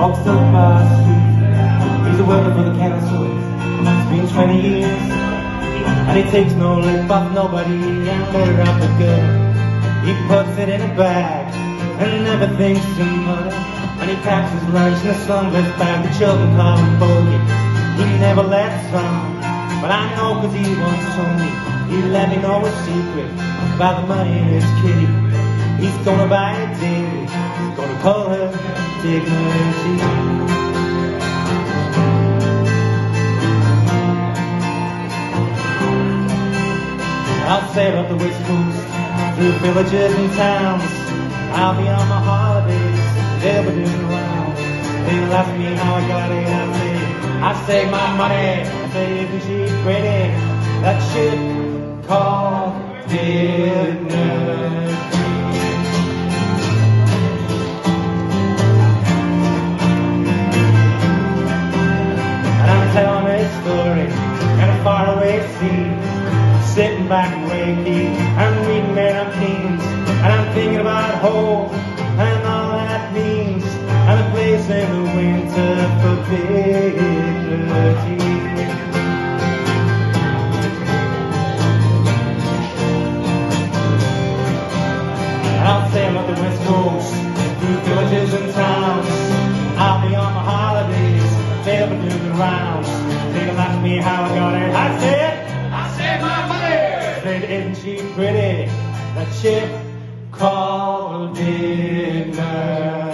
walks up my street. He's a worker for the council. It's been 20 years. And he takes no lip off nobody and better off the girl. He puts it in a bag and never thinks of money. And he packs his lunch in a sunless bag. The children call him bogey. He never lets on. But I know cause he once told me He let me know a secret About the money in his kitty He's gonna buy a dignity He's gonna call her dignity I'll sail up the west coast Through villages and towns. I'll be on my holidays They'll be doing rounds They'll ask me how I got it I say I save my money I say, isn't she pretty? That ship called Dignity. Telling a story in a faraway sea. Sitting back and waking, I'm reading Mary Kings, and I'm thinking about home and all that means, and a place in the winter for dignity. I'll sail up the west coast, through villages and towns. I'll be on my holidays, they'll be doing rounds. They'll ask me how I got it. I said, I saved my money. Said, isn't she pretty? That ship called dinner.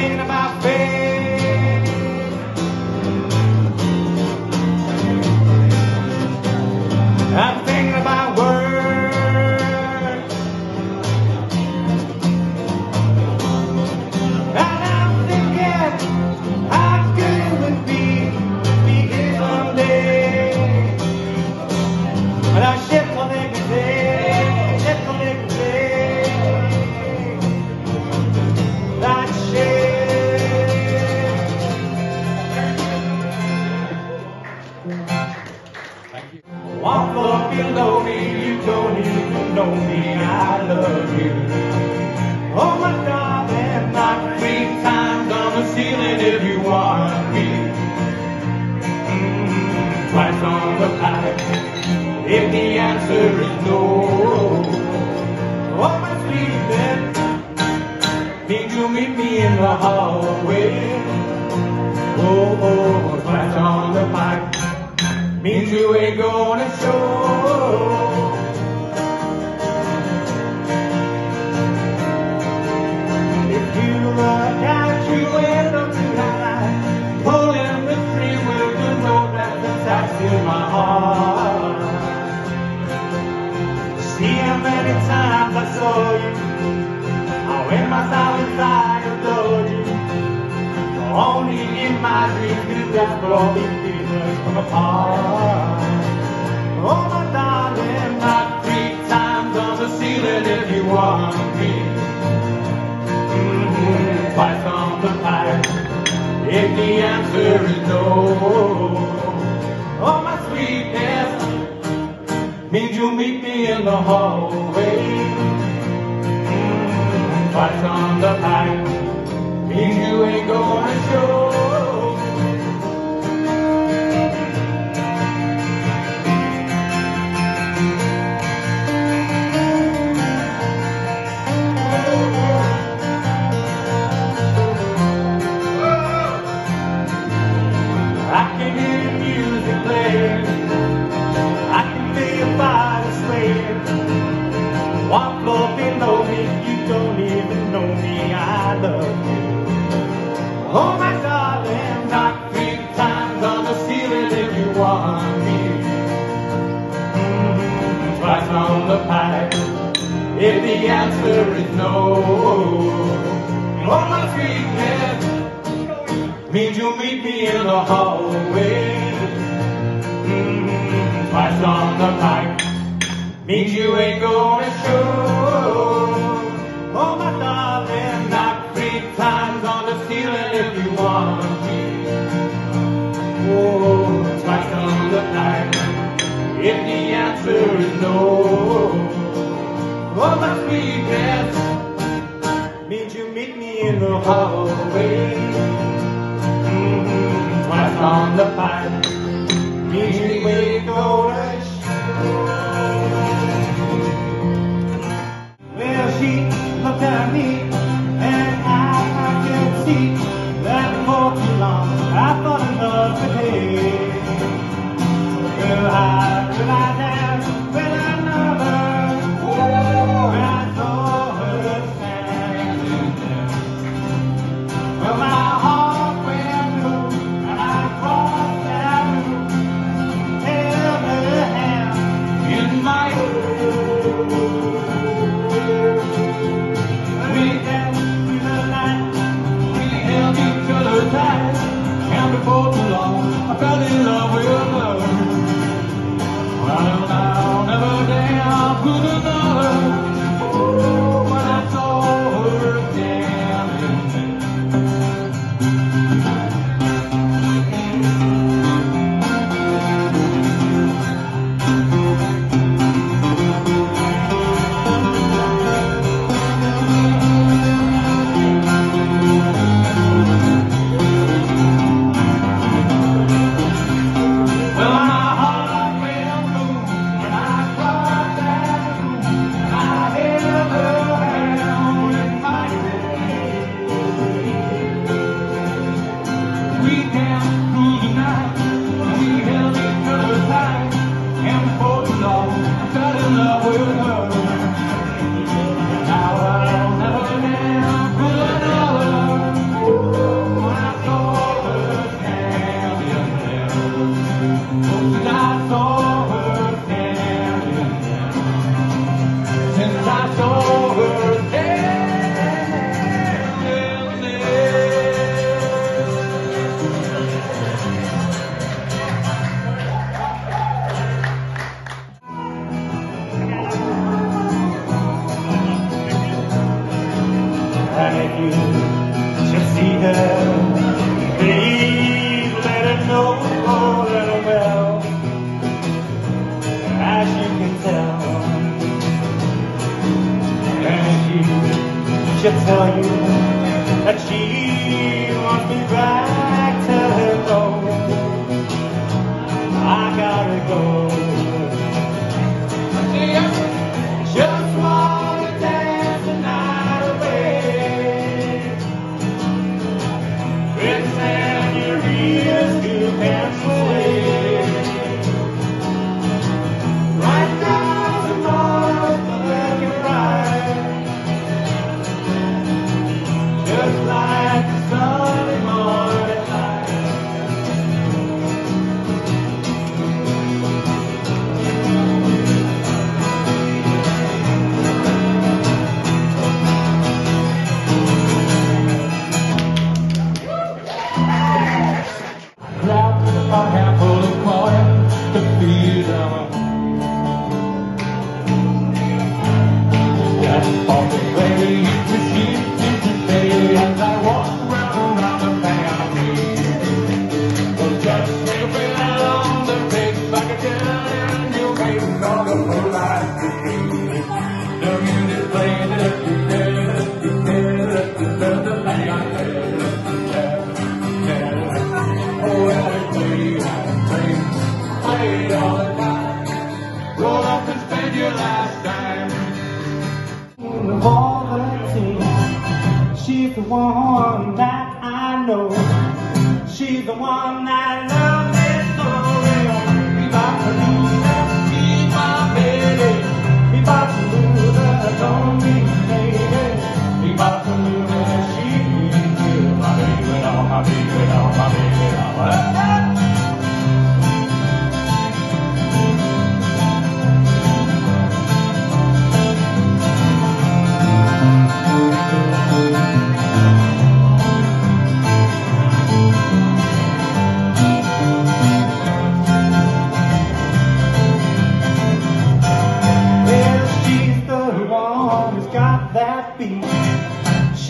I'm thinking about fate. The hallway? Oh, oh, twice on the pipe means you ain't gonna show. If Only in my dreams that brought me feelings from apart. Oh, my darling, knock three times on the ceiling if you want me. Mm-hmm. Twice on the pipe if the answer is no. Oh, my sweetness means you'll meet me in the hallway. Mm-hmm. Twice on the pipe means you ain't gonna show. spirit knows. On my feet now. Means you'll meet me in the hallway. Mm-hmm. Lights on the pipe. Means you ain't gonna show. Oh my darling, knock three times on the ceiling if you wanna be. Oh, lights on the pipe. If the answer is no all my regrets Made you meet me in the hallway. Mm -hmm. Right on the pipe Count to four. and if you. Should see her, please let her know, oh, let her well, as you can tell. And she should tell you that she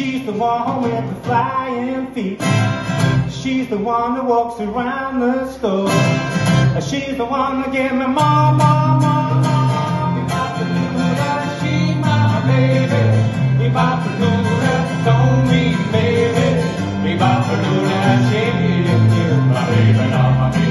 She's the one with the flying feet. She's the one that walks around the school. She's the one that gave me more, more, more, more. You she my baby. You got to know that don't me, baby. You got to know that she my baby, not my baby.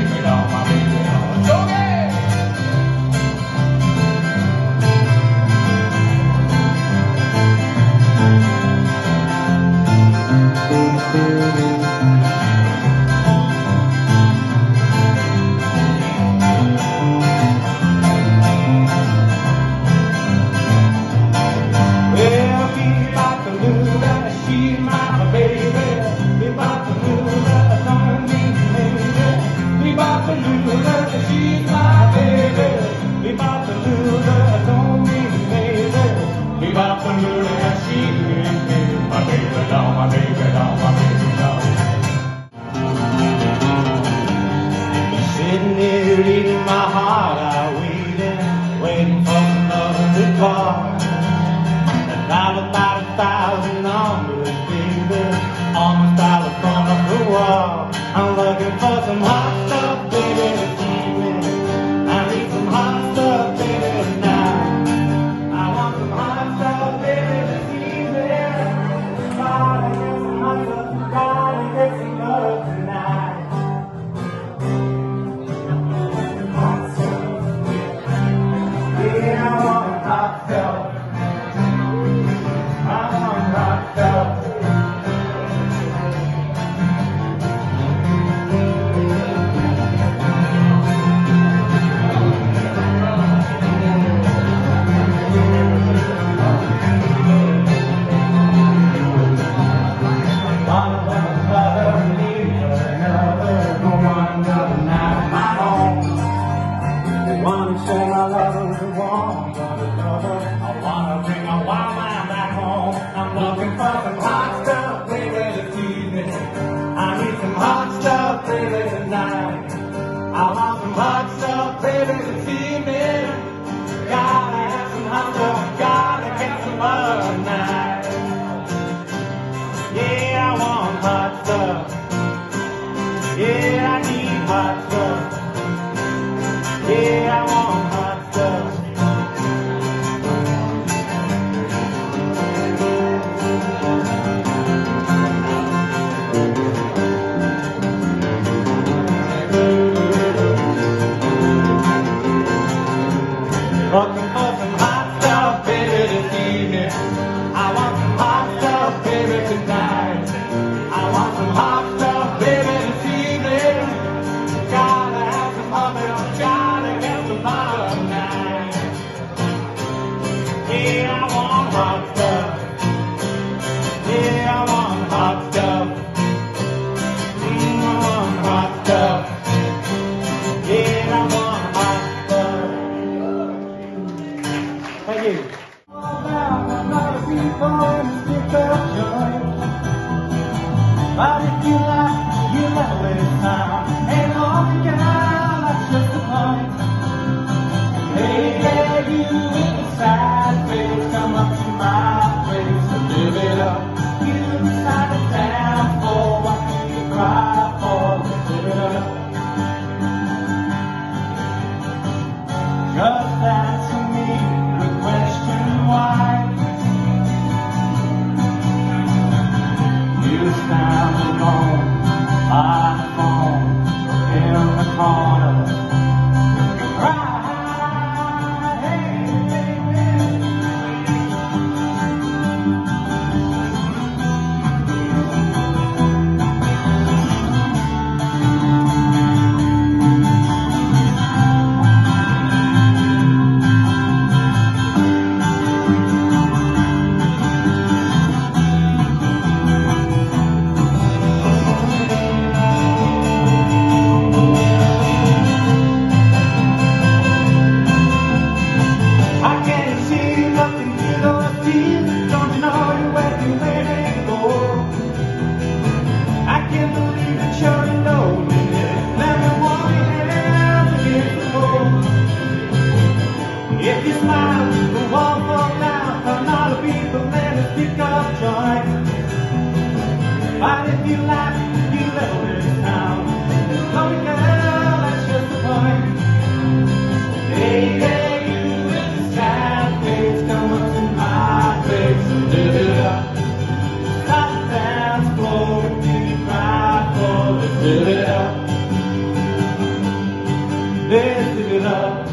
live it up.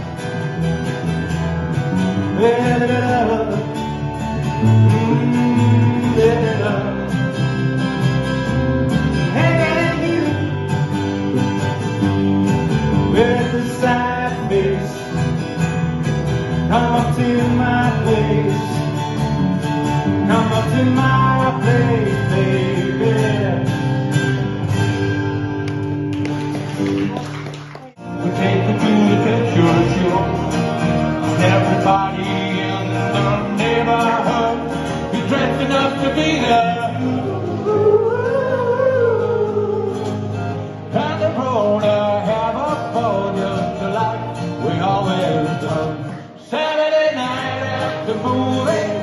Live it up. Saturday night at the movie.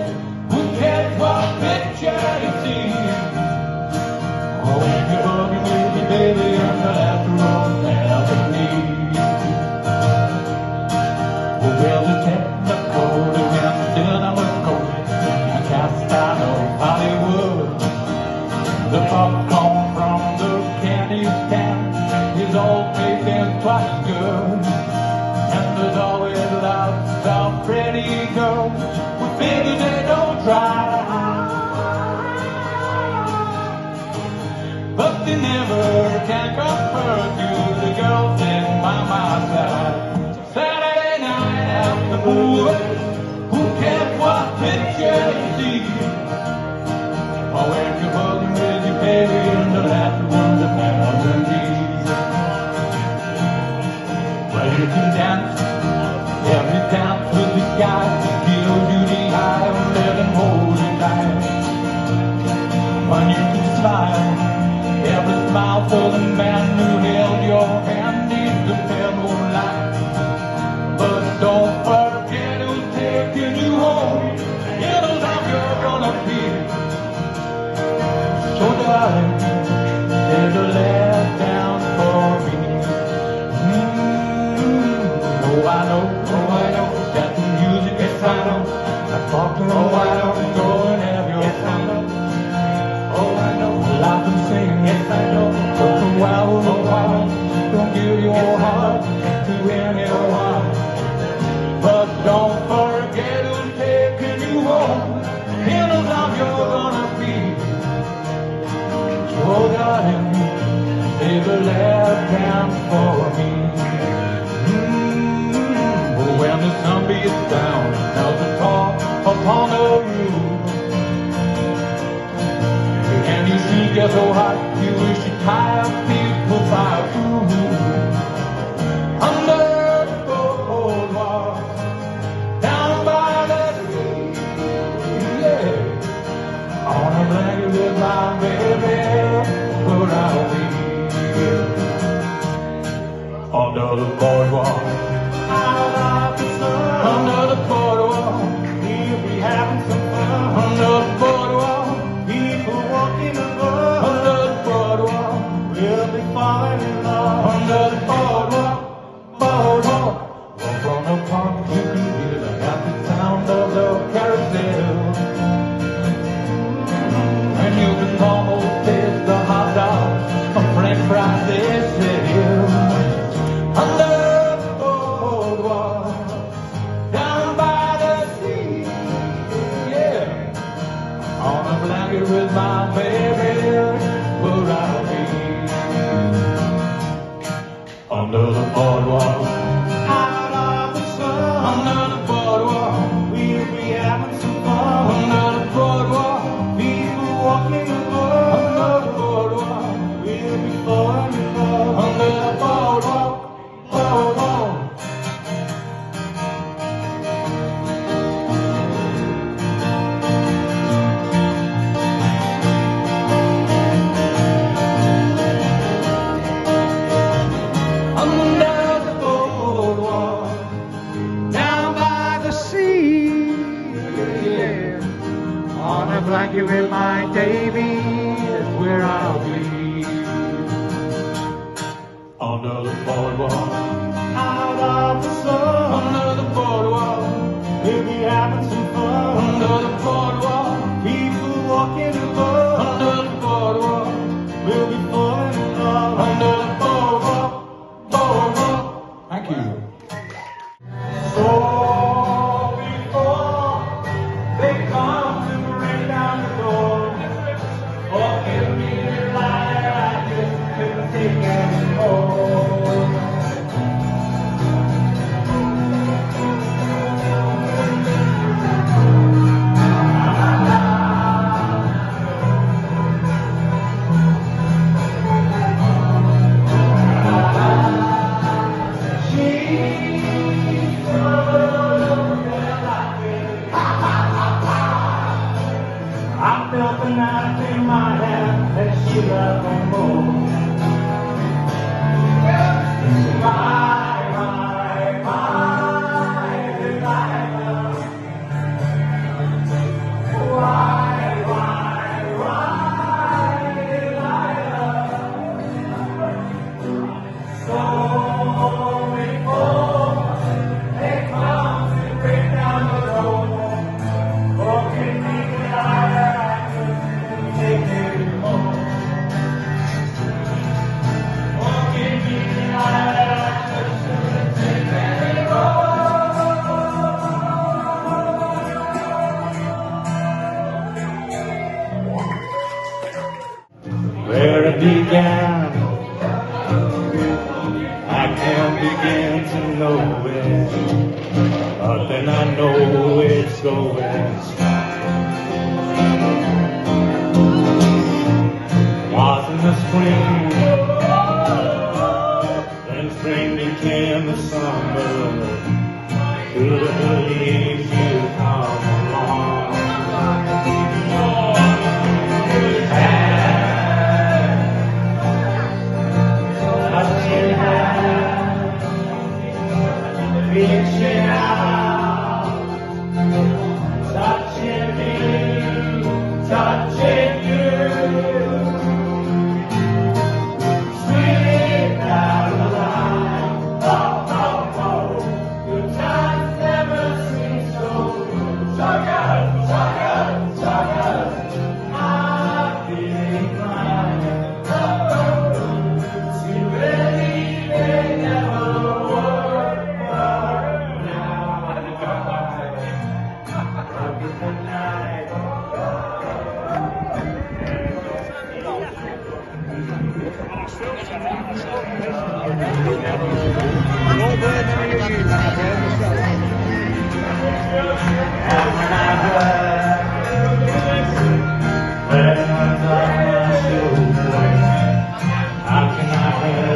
feel so hot under the boardwalk. out of the sun. can't I can't begin to know it But then I know it's going. Wasn't the spring Then spring became the summer. Could I cannot bear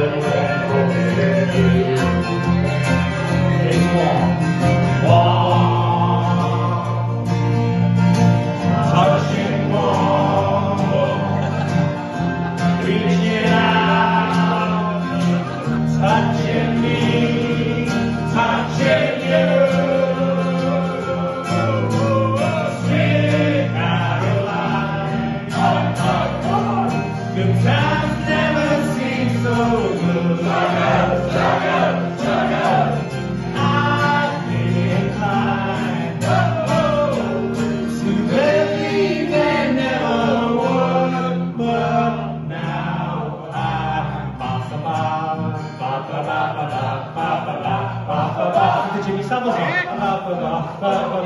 下次好。啊不用不啊